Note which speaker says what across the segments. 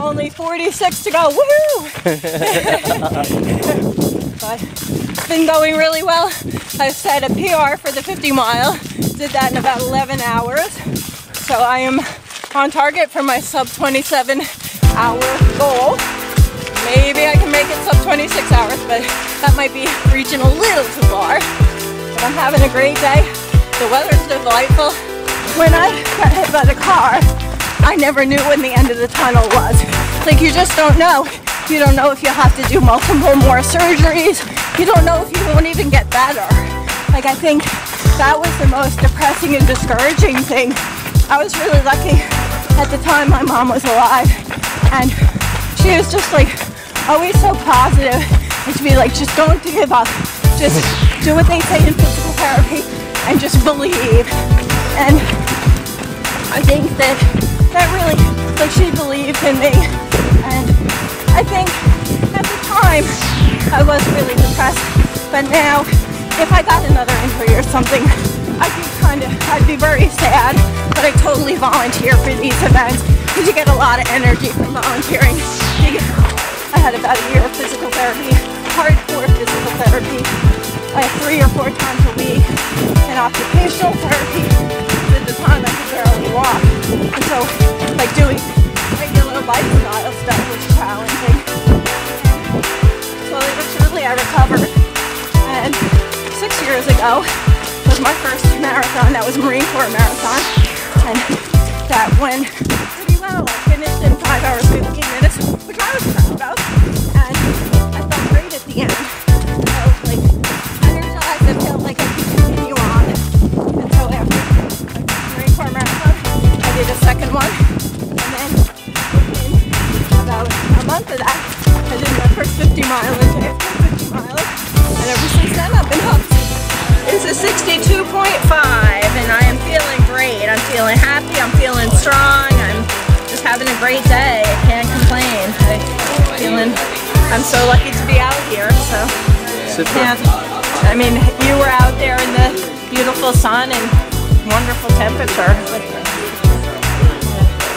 Speaker 1: Only 46 to go. Woohoo! but it's been going really well. I set a PR for the 50 mile. Did that in about 11 hours. So I am on target for my sub 27 hour goal. Maybe I can make it sub 26 hours, but that might be reaching a little too far. But I'm having a great day. The weather's delightful. When I got hit by the car, I never knew when the end of the tunnel was. Like you just don't know. You don't know if you'll have to do multiple more surgeries. You don't know if you won't even get better. Like I think that was the most depressing and discouraging thing. I was really lucky at the time my mom was alive and she was just like always so positive and to be like just don't give up. Just do what they say in physical therapy and just believe. And I think that that really, like she believed in me. And I think at the time I was really depressed. But now, if I got another injury or something, I'd be kind of, I'd be very sad. But I totally volunteer for these events because you get a lot of energy from volunteering. I had about a year of physical therapy, hardcore physical therapy. like three or four times a week, and occupational therapy. Like doing regular lifestyle stuff was challenging. Slowly but surely, I recovered, and six years ago was my first marathon. That was Marine Corps marathon, and that went pretty well. I finished in five hours, 15 minutes, mile 50 miles, and ever since then I've been hooked. It's a 62.5 and I am feeling great. I'm feeling happy, I'm feeling strong, I'm just having a great day. I can't complain. I'm feeling I'm so lucky to be out here, so
Speaker 2: Super.
Speaker 1: I mean you were out there in the beautiful sun and wonderful temperature.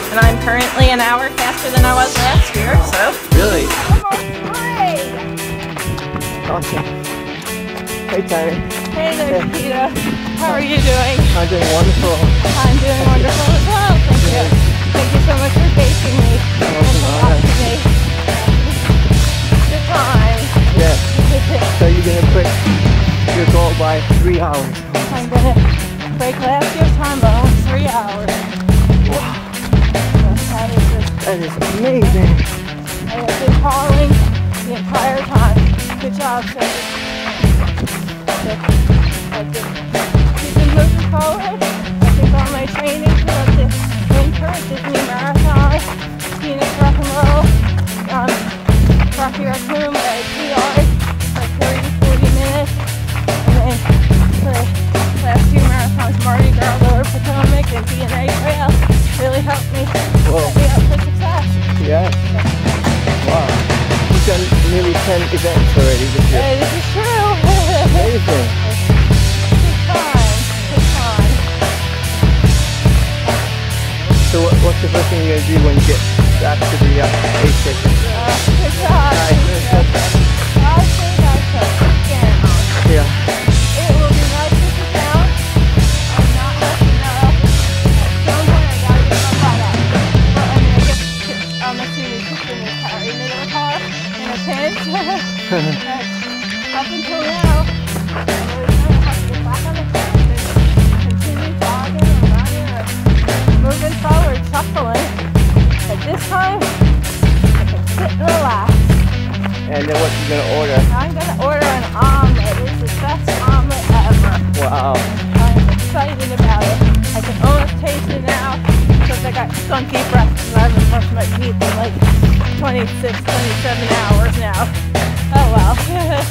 Speaker 1: And I'm currently an hour faster than I was
Speaker 2: Awesome. Hey, Tony.
Speaker 1: Hey there, Peter. How are you doing?
Speaker 2: I'm doing wonderful.
Speaker 1: I'm doing wonderful as well. Thank you. Thank you so much for facing me.
Speaker 2: You're
Speaker 1: and
Speaker 2: welcome.
Speaker 1: for
Speaker 2: All right.
Speaker 1: me. Good time.
Speaker 2: Yeah. So you're gonna quit your goal by three hours.
Speaker 1: I'm gonna break last year's time by almost three hours. That is
Speaker 2: That is amazing.
Speaker 1: I have been calling the entire time. Sir. Been moving forward. I think all my training throughout the winter, Disney Marathon, Phoenix Rock and Roll, um, Rocky Raccoon, I PR, like 30, 40 minutes. And then the last few marathons, Mardi Gras, Lower Potomac, and DNA Trail really helped me
Speaker 2: Whoa.
Speaker 1: set me up for success.
Speaker 2: Yeah. Wow. You've done nearly 10 events already this year.
Speaker 1: Hey, this is true.
Speaker 2: Amazing.
Speaker 1: Good time. Good time.
Speaker 2: So what, what's the first thing you're gonna do when you get back to the uh, aid station? Gonna order?
Speaker 1: I'm gonna order an omelet. It's the best omelet ever.
Speaker 2: Wow.
Speaker 1: I'm excited about it. I can almost taste it now because I got skunky breath I haven't brushed my teeth in like 26, 27 hours now. Oh well.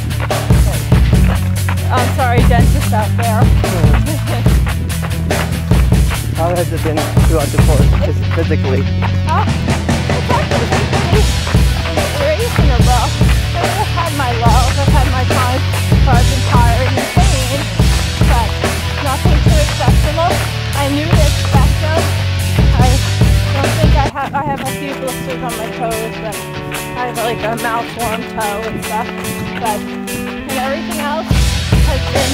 Speaker 1: I'm sorry, dentist out there.
Speaker 2: How has it been throughout the course physically?
Speaker 1: Huh? I have, a few blisters on my toes, but I have like a malformed toe and stuff. But and everything else has been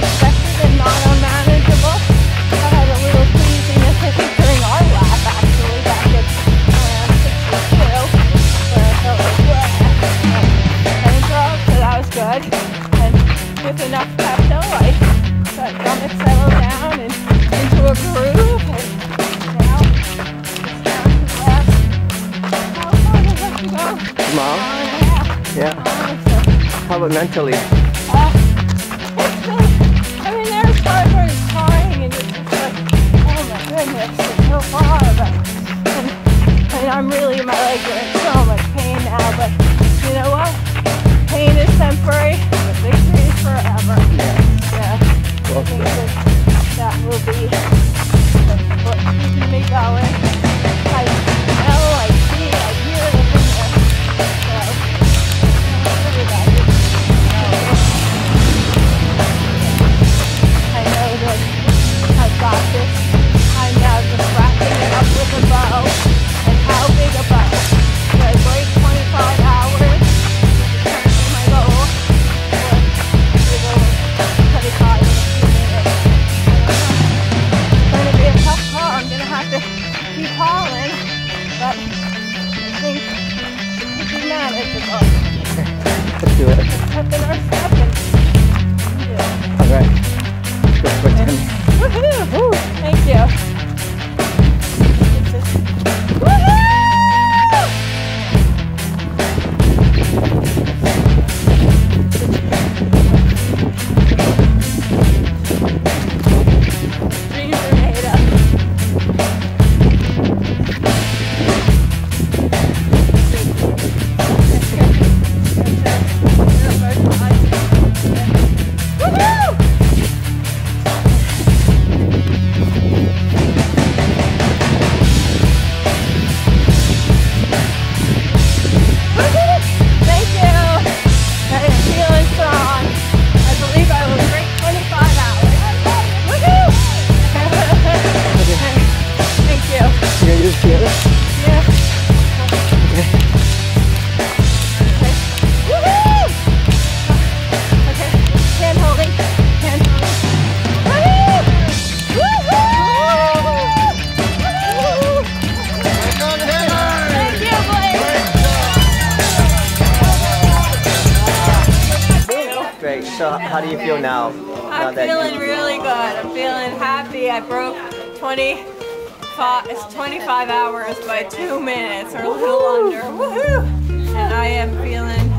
Speaker 1: expected and not unmanageable. I had a little queasiness, I think, during our lap actually back at uh, 62, where I felt like, "Wah." and drugs, so that was good. And with enough How
Speaker 2: about mentally?
Speaker 1: I mean, there's trying and just like, oh my goodness, it's so far, but, and I'm really, my legs are in so much pain now, but you know what? Pain is temporary, So how do you
Speaker 2: feel now? now
Speaker 1: I'm feeling really good. I'm feeling happy. I broke 25, it's 25 hours by two minutes or a little under. Woohoo! And I am feeling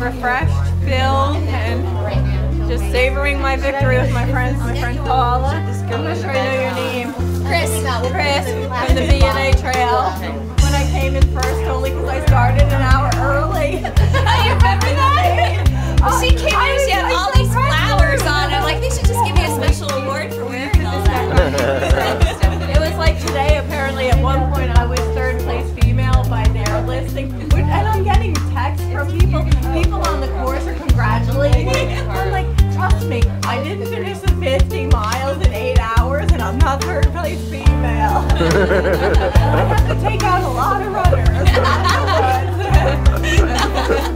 Speaker 1: refreshed, filled, and just savoring my victory with my friends. My friend Paula. I'm not sure I know your name.
Speaker 3: Chris.
Speaker 1: Chris from the V&A Trail. When I came in first, only because I started an hour early.
Speaker 3: I remember that. Oh, she came in she all these flowers on. I'm like, they should just give me a special award for wearing all that.
Speaker 1: it was like today, apparently, at one point, I was third place female by their listing. And I'm getting texts from people. People on the course are congratulating me. I'm like, trust me, I didn't finish the 50 miles in eight hours, and I'm not third place female. I have to take out a lot of runners.